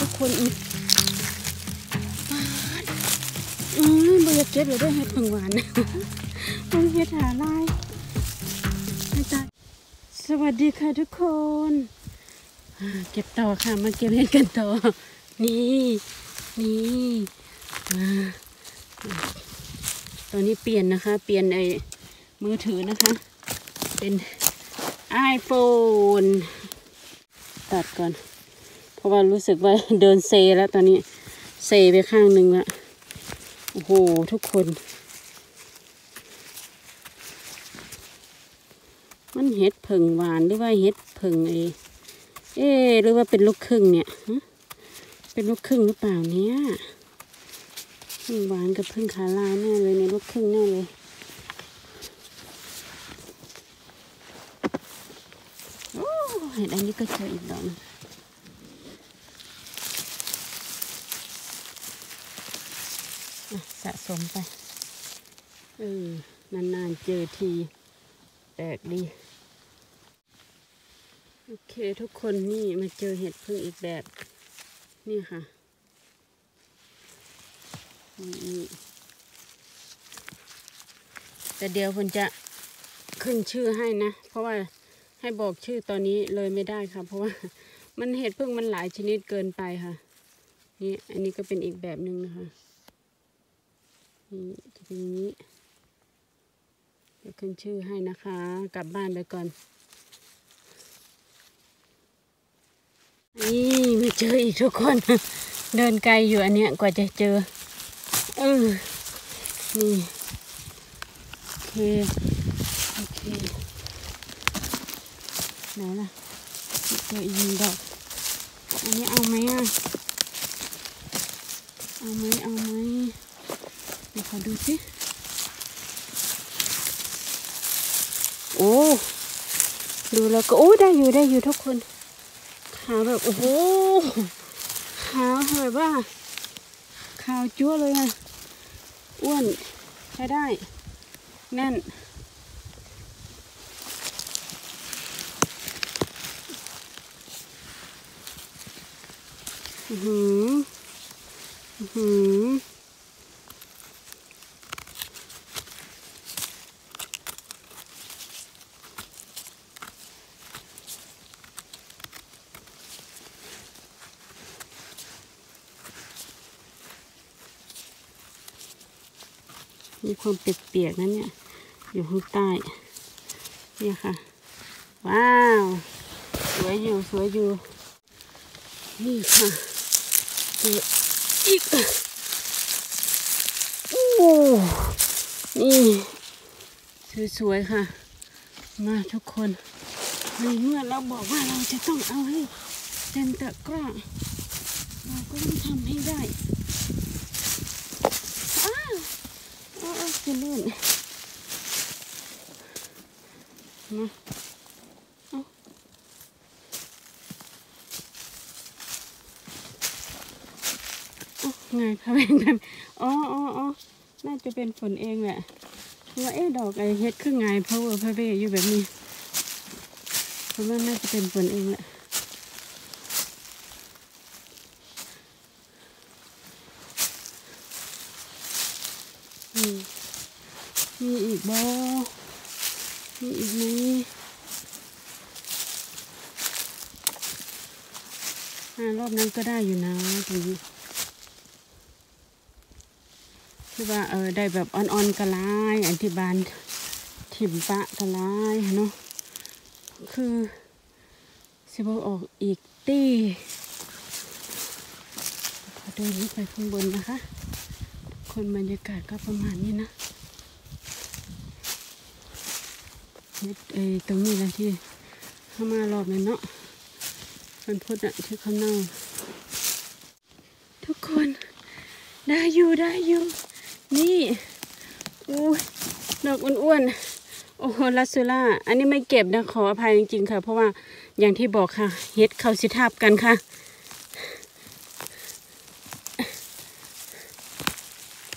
ทุกคนอีกอืมบอยากเก็บเลยได้เห็ดผงหวานมันเห็ดหาลายไม่ตายสวัสดีค่ะทุกคนเก็บต่อค่ะมาเก็บเห็ดกันต่อ นี่นี่ตอนนี้เปลี่ยนนะคะ เปลี่ยนไอ้มือถือนะคะ เป็น iPhone ตัดก่อน ราะว่ารู้สึกว่าเดินเซแล้วตอนนี้เซไปข้างหนึ่งละโอ้โห ทุกคน มันเห็ดผึ่งหวานหรือว่าเห็ดผึ่งไอเอ๊ะหรือว่าเป็นลูกครึ่งเนี่ยเป็นลูกครึ่งหรือเปล่าเนี่ยผึ่งหวานกับผึ่งขาลาแน่เลยในลูกครึ่งแน่เลยโอ้เห็ดอันนี้ก็เจออีกดอกหนึ่งอะ สะสมไปเออนานๆเจอทีแปลกดี โอเคทุกคนนี่มาเจอเห็ดพึ่งอีกแบบ นี่ค่ะนี่แต่เดี๋ยวผมจะขึ้นชื่อให้นะ เพราะว่าให้บอกชื่อตอนนี้เลยไม่ได้ค่ะ เพราะว่ามันเห็ดพึ่งมันหลายชนิดเกินไปค่ะ นี่อันนี้ก็เป็นอีกแบบหนึ่งนะคะ นี่จะเป็นอย่างนี้เดี๋ยวขึ้นชื่อให้นะคะ กลับบ้านไปก่อน นี่ไม่เจออีกทุกคน เดินไกลอยู่อันเนี้ยกว่าจะเจอเออนี่โอเคโอเคไหนล่ะเจออีกหนึ่งดอกอันนี้เอาไหมอะเอาไหมเอาไหม เดี๋ยวขอดูสิ โอ้ ดูแล้วก็โอ้ได้อยู่ได้อยู่ทุกคนขาวแบบโอ้โหขาวแบบว่าขาวจั๊วเลยอะอ้วนใช้ได้ แน่น อือหือ อือหือ ความเปียกๆนะเนี่ย อยู่ข้างใต้ เนี่ยค่ะ ว้าว สวยอยู่สวยอยู่ นี่ค่ะเจออีกโอ้นี่ สวยๆค่ะ มาทุกคนในเมื่อเราบอกว่าเราจะต้องเอาให้เต็มตะกร้าเราก็ต้องทำให้ได้ อ้าว อ้าวจะเลื่อนมาเอาอ๊ะไงพะเวงกันอ๋ออ๋ออ๋อน่าจะเป็นฝนเองแหละว่าเอ๊ดอกไอเฮ็ดคือไงเพราะว่าพะเวอยู่แบบนี้เพราะว่าน่าจะเป็นฝนเองแหละอืม มีอีกบอมีอีกไหมอ่ารอบนั้นก็ได้อยู่นะตรงนี้คือว่าเออได้แบบอ่อนๆกระลายอันที่บานถิ่มปะกระลายเนาะคือสิบออกอีกตี้เดินไปข้างบนนะคะ คนบรรยากาศก็ประมาณนี้นะ เนี่ยเอยตรงนี้แหละที่เข้ามารอบนั้นเนาะมันพุธอะที่เขาเน่าทุกคนได้อยู่ได้อยู่นี่อู้ดอกอ้วนๆโอ้โหลัสซูล่า อันนี้ไม่เก็บนะขออภัยจริงๆค่ะ เพราะว่าอย่างที่บอกค่ะ เฮ็ดเขาสิทับกันค่ะ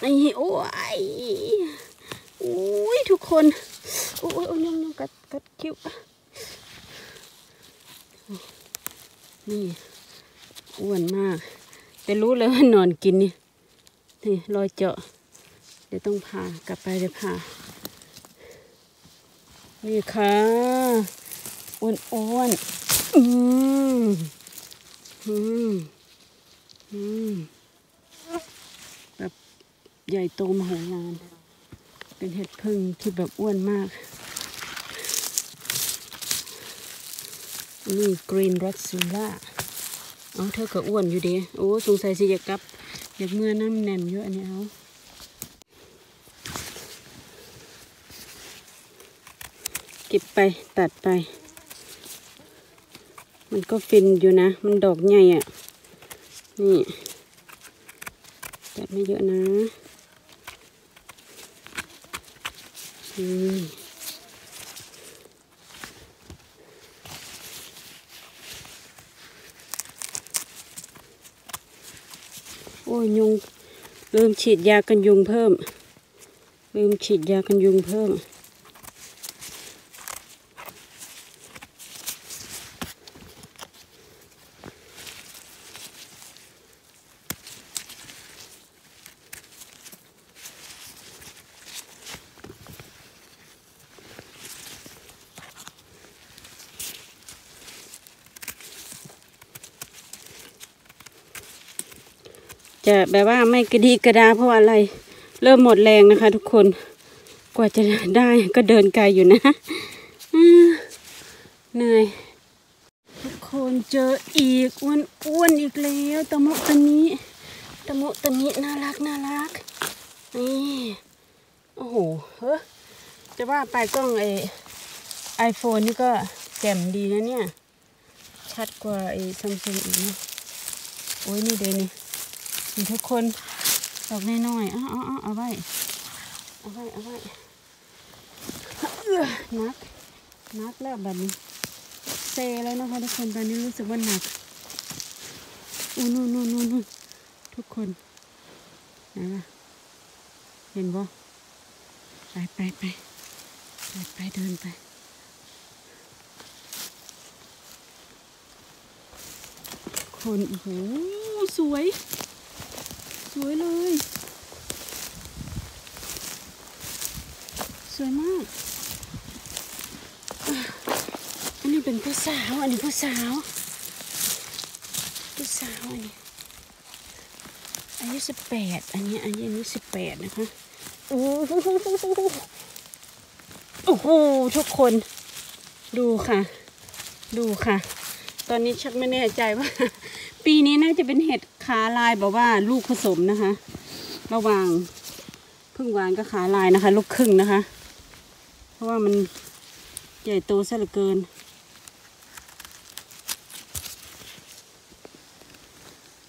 ไอ้โอ้ย อ้ยทุกคนโอ้ยโอ้ยยังยังกัดกัดคิ้วนี่อ้วนมาก แต่รู้เลยว่านอนกินนี่นี่รอยเจาะ เดี๋ยวต้องพากลับไปเดี๋ยวพานี่ค่ะ อ้วนอ้วนอืมอืมอืมแบบใหญ่โตมโหฬาร เป็นเห็ดพึ่งที่แบบอ้วนมาก นี่กรีนรัสซิล่าเอาเธอก็อ้วนอยู่ดีโอ้สงสัยสิอยากกลับ อยากเมื่อน้ำแน่นเยอะอันนี้เอาเก็บไปตัดไป มันก็ฟินอยู่นะ มันดอกใหญ่อะ่ะ นี่ ตัดไม่เยอะนะอืม โอ้ยยุงลืมฉีดยากันยุงเพิ่ม ลืมฉีดยากันยุงเพิ่ม จะแบบว่าไม่กระดีกระดาเพราะอะไร เริ่มหมดแรงนะคะ ทุกคนกว่าจะได้ก็เดินไกลอยู่นะเหนื่อย ทุกคนเจออีกอ้วนอ้วนๆอีกแล้วตะมุตะมิตะมุตะมิน่ารักน่ารักนี่โอ้โหเฮ้อจะว่าไปกล้องไอไอโฟนนี่ก็แจ่มดีนะเนี่ย ชัดกว่าไอซัมซุงอีกนะโอ้ยนี่เดนี่นี่ ทุกคนดอกน้อยๆเอาเอาเอาเอาไว้เอาไว้เอาไว้นักนักแล้วแบบนี้เซแล้วนะคะทุกคนตอนนี้รู้สึกว่าหนักอู้นู่นนู่นนู่นนู่นทุกคนไหนล่ะเห็นบ่ไปไปไปไปไปเดินไปคนโอ้โหสวย สวยเลย สวยมาก อันนี้เป็นผู้สาว อันนี้ผู้สาว ผู้สาวอันนี้อายุสิบแปดอันนี้อายุนี้สิบแปดนะคะ โอ้โหโอ้โหทุกคนดูค่ะ ดูค่ะ ตอนนี้ชักไม่แน่ใจว่า ปีนี้น่าจะเป็นเห็ด ขาลายแบบว่าลูกผสมนะคะระหว่างพึ่งหวานกับขาลายนะคะ ลูกครึ่งนะคะ เพราะว่ามันใหญ่โตซะเหลือเกิน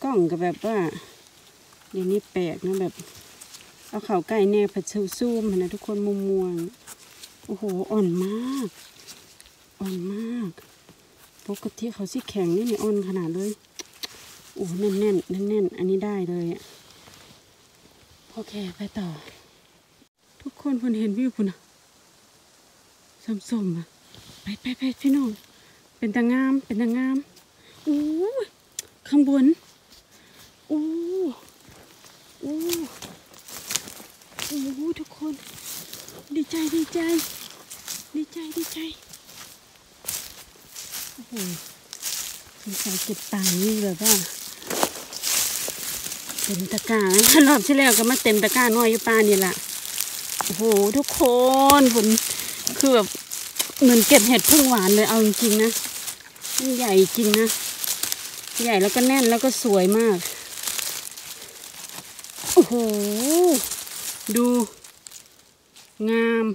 กล้องก็แบบว่าอย่างนี้แปลกนะแบบ เอาเข่าใกล้แน่ผัดซูซูมนนะทุกคนมุมมวงโอ้โห อ่อนมาก อ่อนมาก ปกติเขาสิแข็งนี่นี่อ่อนขนาดเลย โอ้แน่นแน่นแน่นแน่นอันนี้ได้เลยอะโอเคไปต่อ ทุกคนคนเห็นวิวคุณอะส้มอะไปไปไปพี่น้อง เป็นตางาม เป็นตางามอู้ข้างบนอู้อู้อู้ทุกคน ดีใจดีใจ ดีใจดีใจโอ้โหสงสัยเก็บตังค์นี่แบบว่า เต็มตะกร้ารอบที่แล้วก็มาเต็มตะกร้าน้อยอยู่ป้านี่แหละโอ้โหทุกคนผมคือแบบเหมือนเก็บเห็ดพึ่งหวานเลยเอาจริงๆนะมันใหญ่จริงนะใหญ่แล้วก็แน่นแล้วก็สวยมากโอ้โหดู งาม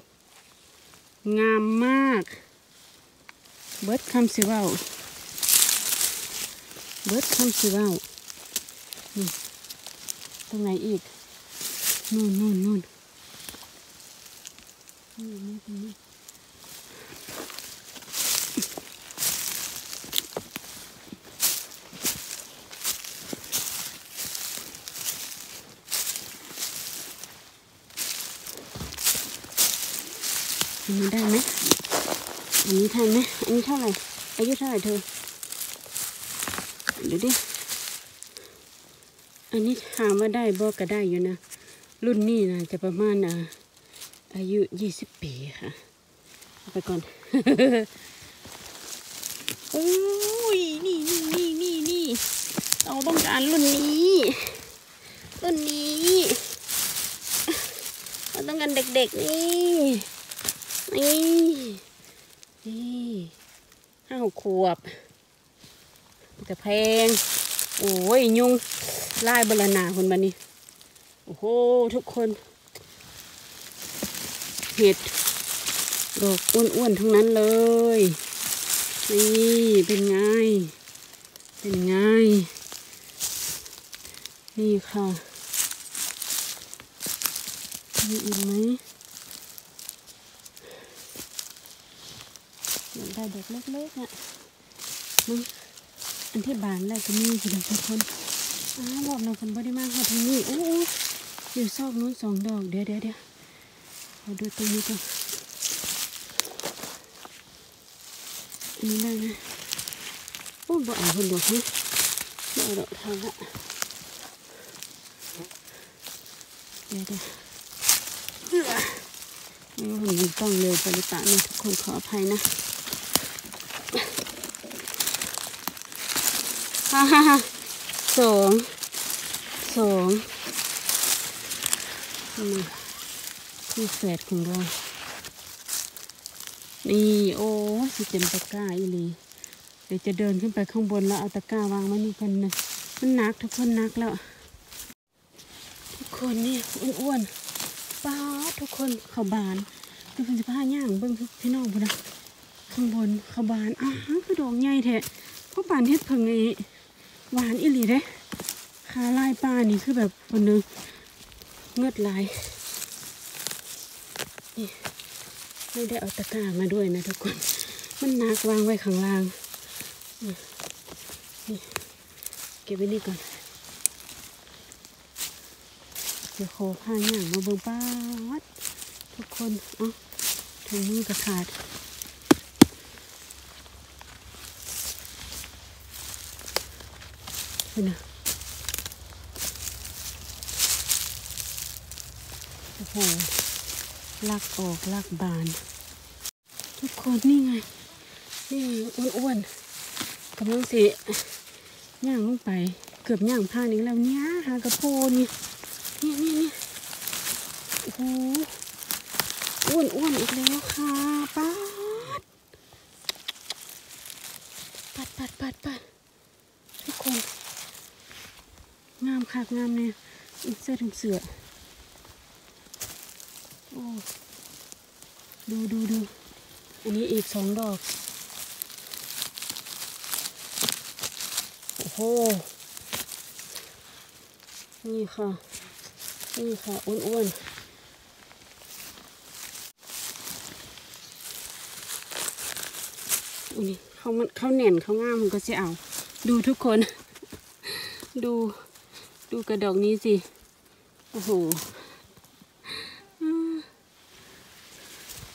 งามมาก เบิร์ดคำสิว่าเบิร์ดคำสิว่า ตรงไหนอีกนู่นนู่นนู่นนี่นี่ตรงนี้อันนี้ได้ไหมอันนี้ทันไหมอันนี้เท่าไหร่อายุเท่าไหร่เธอเดี๋ยวดิ อันนี้ถามว่าได้บ่ก็ได้อยู่นะ รุ่นนี้นะจะประมาณอ่าอายุยี่สิบปีค่ะ ไปก่อนโอ้ยนี่นี่นี่นี่นี่เราต้องการรุ่นนี้ รุ่นนี้เราต้องการเด็กๆนี่นี่นี่ห้าหกขวบแต่แพง โอ้ยยุง ไล่บรนาคนมานี่โอ้โห ทุกคน เห็ดดอกอ้วนๆทั้งนั้นเลย นี่เป็นไง เป็นไง นี่ค่ะมีอีกไหมอยากได้ดอกเล็กๆอะมึงอันที่บานแล้ก็มีสิเด็กทุกคน อ้าวบอกเราคนบ่ได้มากค่ะทางนี้โอ้อยู่ซอกนู้นสองดอกเดี๋ยวเดี๋ยวเดี๋ยวขอดูตรงนี้ก่อนนนี้ได้นะโอ้บ่เอาคนดอกนี่บ่เอาดอกทางละเดี๋ยวเดี๋ยวไม่ว่ามันต้องเร็วไปหรือเปล่านะทุกคนขออภัยนะฮ่าฮ่าฮ่า สองสองนี่คือแฝดของเรา นี่ โอ้สิเต็มตะกร้าอีหลีเดี๋ยวจะเดินขึ้นไปข้างบนแล้วเอาตะกร้าวางไว้นี่กันนะมันหนักทุกคนหนักแล้ว ทุกคนนี่อ้วนๆป้าทุกคนขาบานดูเป็นสิบห้าย่างเบิ้งพี่น้องพุ่นะข้างบนขาบานอ้าวคือดอกใหญ่แท้พวกบานเฮ็ดเพิ่งไอ้ หวานอีหลีเด้คาลายปลานี่คือแบบคนนึงเงือดลายนี่ไม่ได้เอาตะกร้ามาด้วยนะทุกคน มันนักวางไว้ข้างล่างนี่เก็บไว้นี่ก่อนเดี๋ยวโคผ้าย่างมาเบิ่งป้าวัดทุกคน เอะถุงมือกระขาดเป็ นนะโอ้โหลักออกลักบาน ทุกคนนี่ไง นี่อ้วนๆกำลังสิย่างลงไป เกือบย่างผ้านี้แล้วเนี่ยหากระโพนี่นี่นี่นี่โอ้โหอ้วนอ้วนอีกแล้วค่ะปัดปัดปัดปัดปัดทุกคน งากงามเนี่ยเสื้อถึงเสือโอ้ดูดูดูอันนี้อีกสองดอก โอ้โห นี่ค่ะ นี่ค่ะ อ้วนๆอันนี้เขามันเขาเน่นเขาง่ามมันก็จะเอา ดูทุกคน ดู ดูกระดอกนี้สิ โอ้โห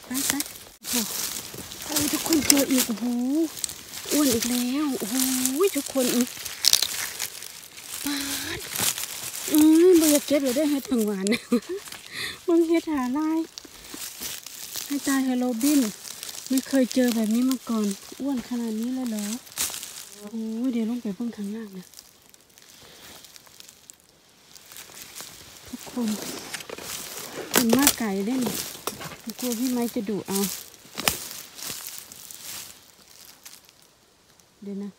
ไปไปโอ้โหทุกคนเจออีก โอ้โห อ้วนอีกแล้ว โอ้โห ทุกคนอีกปาดอืมบ่อยากเก็บเลยได้เฮ็ดผึ่งหวานมึงเฮ็ดหาลายให้ตายเฮโลบิน ไม่เคยเจอแบบนี้มาก่อน อ้วนขนาดนี้เลยเหรอ โอ้ยเดี๋ยวลงไปเบิ่งข้างล่างนะ ทุก คนมันมากไก่ได้ไหมกลัวพี่ไม้จะดุเอา เดี๋ยวนะ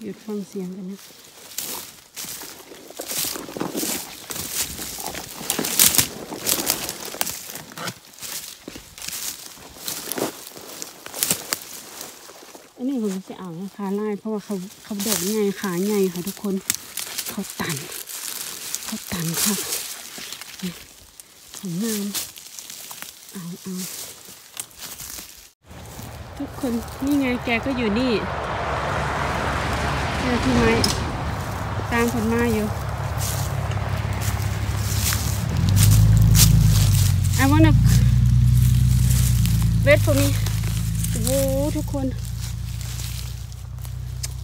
หยุดฟังเสียงกันนะอันนี้ผมจะเอาราคาไล่เพราะว่าเขาเขาดกใหญ่ขาใหญ่ค่ะทุกคน เขาตันเขาตันค่ะนี่ของงามเอาเอาทุกคนนี่ไงแกก็อยู่นี่เจอพี่ไม้ตามผลมาอยู่ I wanna wait for me โอ้ทุกคน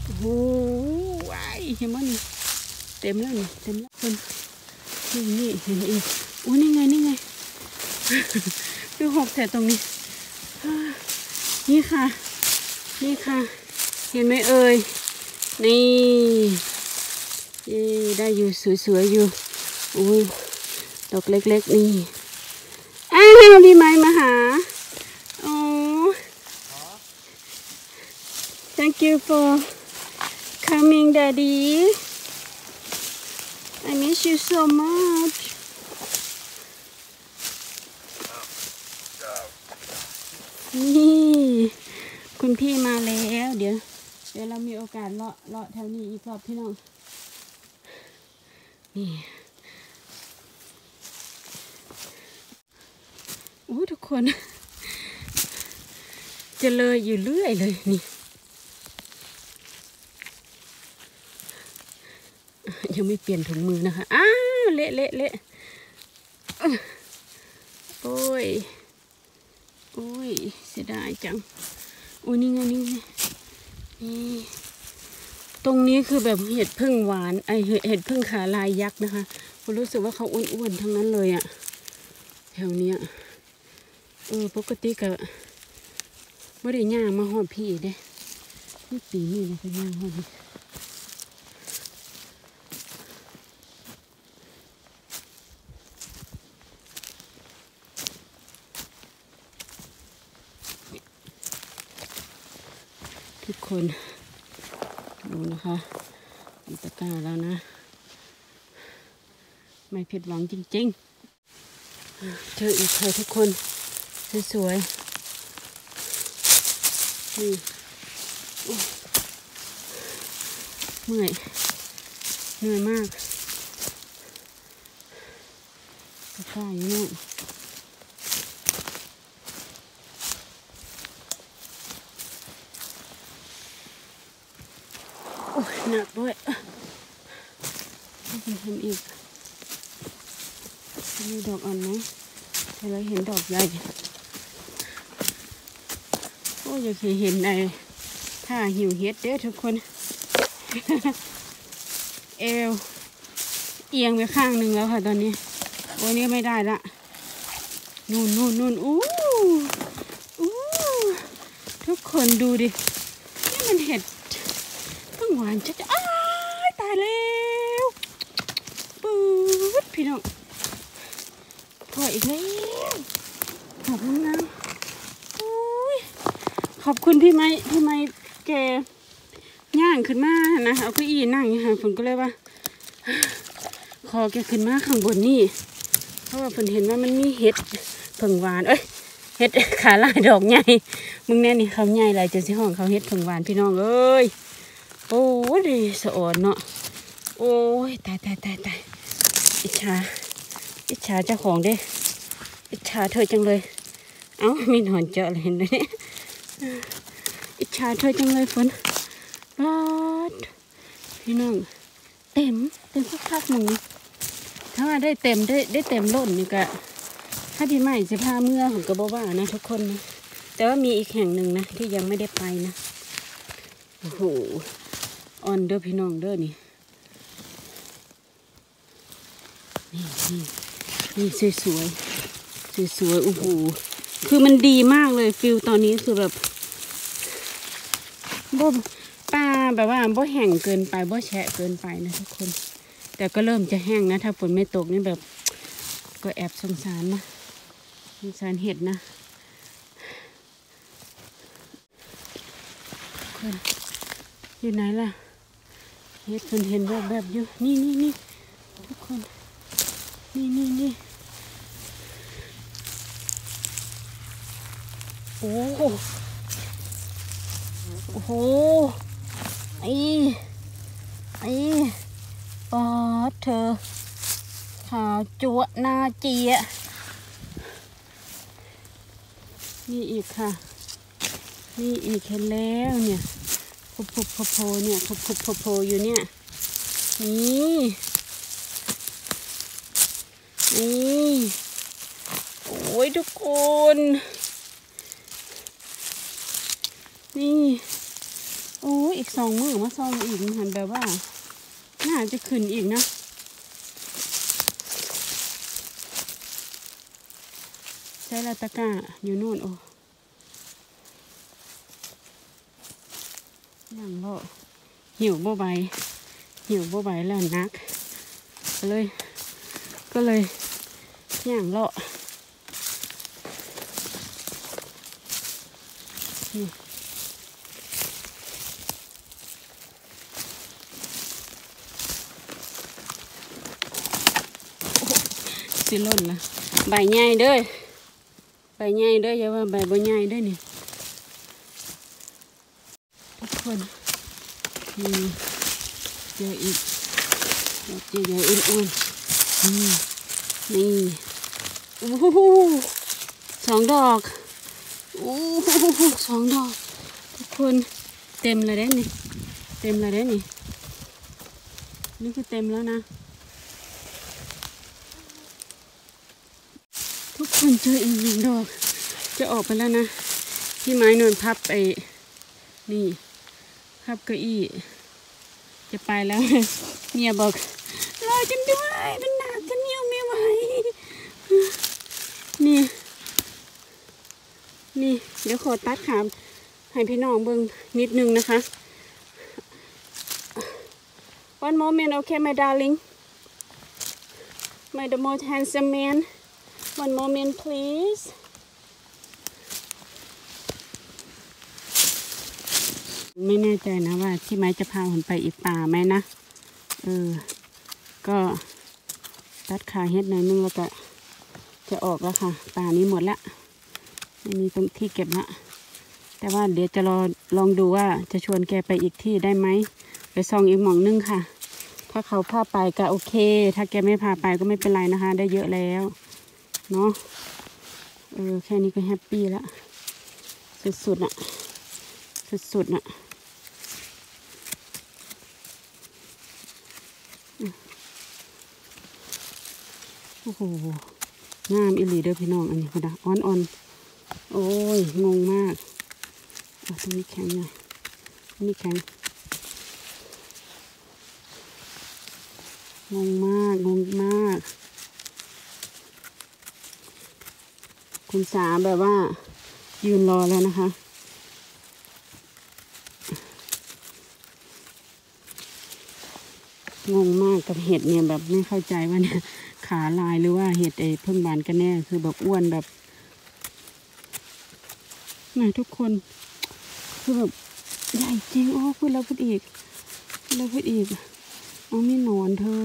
โอ้โหว้ายเห็นไหมนี่ ต็มแล้วนี่เต็มแล้วคนนี่นี่เห็นอีกอุ้ยนี่ไงนี่ไงดูหกแต่ตรงนี้ นี่ค่ะ นี่ค่ะ เห็นไหมเอ่ยนี่ได้อยู่สวยๆอยู่อุ้ยดอกเล็กๆนี่อ้าวพี่ไม้มาหาโอ้ Thank you for coming, Daddy. I miss you so much. นี่คุณพี่มาแล้วเดี๋ยว เดี๋ยวเรามีโอกาสเลาะเลาะแถวนี้อีกรอบพี่น้อง นี่อู้ทุกคน จะเลยอยู่เรื่อยเลยนี่ ยังไม่เปลี่ยนถุงมือนะคะ อ้าวเละเละเละโอ้ย โอ้ย เสียดายจัง โอ้ยนี่ไงนี่ไงนี่ ตรงนี้คือแบบเห็ดพึ่งหวาน ไอเห็ดพึ่งขาลายยักษ์นะคะผมรู้สึกว่าเขาอ้วนๆทั้งนั้นเลยอะแถวเนี้ยเออปกติก็ไม่ได้ย่างมาหอดพี่เด้นี่ปีนี้นะก็ย่างหอดพี่ คนดูนะคะมีตะกร้าแล้วนะ ไม่ผิดหวังจริงๆ เจออีกค่ะทุกคน สวยๆนี่โอ้เมื่อยเหนื่อยมากตะกร้าอยู่นู่น โอ้ย หนักด้วยไม่ทำอีกมีดอกอ่อนไหมแต่เราเห็นดอกใหญ่โอ้ยอยเห็นในถ้าหิวเฮ็ดเด้อทุกคน เอว เอียงไปข้างหนึ่งแล้วค่ะตอนนี้ โอ้ยนี่ไม่ได้ละนู่นนู่นนู่นอู้อู้ทุกคนดูดิ นี่มันเห็ดพึ่งหวานจะจะอ้ายตายแล้วปื๊ดพี่น้ องพออีกแล้วขอบคุณนะอ้ยขอบคุณพี่ไม้พี่ไม้แกย่างขึ้นมานะเอาเก้าอี้นั่งอยู่ค่ะฝนก็เลยว่าขอแกขึ้นมาข้างบนนี่ เพราะว่าฝนเห็นว่ามันมีเห็ดผึ่งหวาน เอ้ยเห็ดขาลายดอกใหญ่ มึงแน่นี่เขาใหญ่หลายจนสิห้องเขาเห็ดผึ่งหวานพี่น้องเอ้ย โอ้ยสะอ่อนเนาะ โอ้ยตายตายตายตาย อิจฉาอิจฉาเจ้าของเด้อิจฉาเธอจังเลย เอ้ามีหนอนเจาะเลยเห็นไหมเนี่ยอิจฉาเธอจังเลยฝนบาดพี่น้องเต็มเต็มพักๆหนึ่งถ้าได้เต็มได้ได้เต็มล้นนี่ก็ถ้าพี่ใหม่จะพาเมื่อผมก็บอกว่านะทุกคนนะแต่ว่ามีอีกแห่งหนึ่งนะที่ยังไม่ได้ไปนะโอ้โหออนเด้อพี่น้องเด้อนี่นี่ นี่สวยสวยสวยสวยๆโอ้โหคือมันดีมากเลยฟิลตอนนี้คือแบบบ่ป้าแบบว่าบ่แห้งเกินไปบ่แฉะเกินไปนะทุกคน แต่ก็เริ่มจะแห้งนะ ถ้าฝนไม่ตกนี่แบบ ก็แอบสงสารนะสงสารเห็ดนะคนอยู่ไหนล่ะเห็ดคนเห็นแบบแบบอยู่นี่นี่นี่ทุกคน นี่นี่นี่ โอ้โหโอ้โหไอ้ไอ้ปอดเธอขาวจัวหน้าเจียนี่อีกค่ะ นี่อีกเห็นแล้วเนี่ยพุบพุบโผโผเนี่ยพุบพุบโผโผอยู่เนี่ยนี่ โอ้ยทุกคน นี่ โอ้ยอีกสองมือมาซองอีกมันหันแบบว่า น่า จะขึ้นอีกนะใช้ลาตะก้าอยู่นู่นโอ้ยังบ่หิวบ่ไหวหิวบ่ไหวแล้วนักก็เลย ก็เลยย่างเลาะนี่ สิล่นละใบใหญ่เด้อใบใหญ่เด้ออย่าว่าใบบ่ใหญ่เด้อนี่ทุกคนนี่เจออีกดอกใหญ่อ้วนๆนี่นี่โอ้โหสองดอกโอ้โหสองดอก ทุกคนเต็มเลยเด้นี่เต็มเลยเด้นี่นี่คือเต็มแล้วนะ ทุกค นเจออีกหนึ่งดอก จะออกไปแล้วนะ ที่ไม้นวลพับไอ้นี่ พับเก้าอี้ จะไปแล้ว เมียบอกรอฉันด้วยมันหนักฉันยิ้วไม่ไหว นี่ นี่ เดี๋ยวขอตัดขาม ให้พี่น้องเบิ่งนิดนึงนะคะ One moment okay my darling my the most handsome man One moment please ไม่แน่ใจนะว่าที่ไม้จะพาผมไปอีกป่าไหมนะ เออ ก็ตัดขาเฮ็ดหน่อยนึงแล้วก็จะออกแล้วค่ะ ป่านี้หมดละไม่มีตรงที่เก็บละ แต่ว่าเดี๋ยวจะรอลองดูว่าจะชวนแกไปอีกที่ได้ไหม ไปซองอีกหม่องนึงค่ะ ถ้าเขาพาไปก็โอเค ถ้าแกไม่พาไปก็ไม่เป็นไรนะคะ ได้เยอะแล้ว เนาะเออแค่นี้ก็แฮปปี้ละสุดๆอะสุดๆอะโอ้โหงามอิลีเด้อพี่น้องอันนี้ก็ได้อ่อนอ่อนๆ โอ้ย งงมากอะตรงนี้แข็งหน่อยอันนี้แข็ง งงมาก งงมาก คุณสาแบบว่ายืนรอแล้วนะคะ งงมากกับเห็ดเนี่ยแบบไม่เข้าใจว่าเนี่ย ขาลายหรือว่าเห็ดไอ้เพิ่งบานกันแน่คือแบบอ้วนแบบนะทุกคน คือแบบใหญ่จริง โอ้พูดแล้วพูดอีกพูดแล้วพูดอีกเอามีหนอนเธอ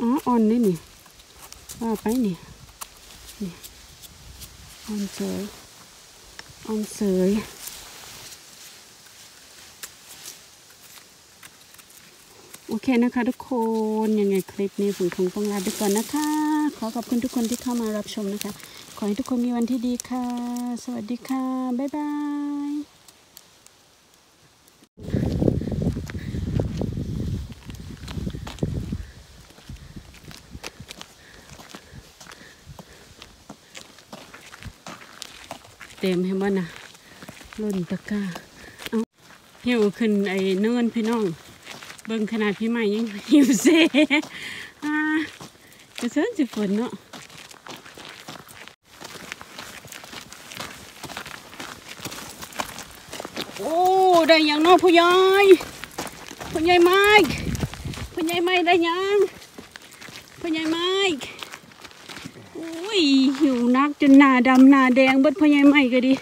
อ๋ออ่อนนี่นี่ว่าไปนี่นี่อ่อนเสยอ่อนเสยโอเคนะคะทุกคนยังไงคลิปนี้ผมคงต้องลาไปก่อนนะคะ ขอขอบคุณทุกคนที่เข้ามารับชมนะคะ ขอให้ทุกคนมีวันที่ดีค่ะ สวัสดีค่ะ บ๊ายบาย เต็มให้บ่นะล่นตะกร้าเอาหิวขึ้นไอ้เนินพี่น้อง เบิ่งขนาดพี่ใหม่ยังหิวเซอ่ากระเซินสิฝนเนาะโอ้ได้หยังเนาะผู้ใหญ่ผู้ใหญ่ไม้ผู้ใหญ่ไม้ได้หยังผู้ใหญ่ไม้อุ้ย หิวนักจนหน้าดำหน้าแดงเบิดพ่อใหญ่ไม้ก็ดี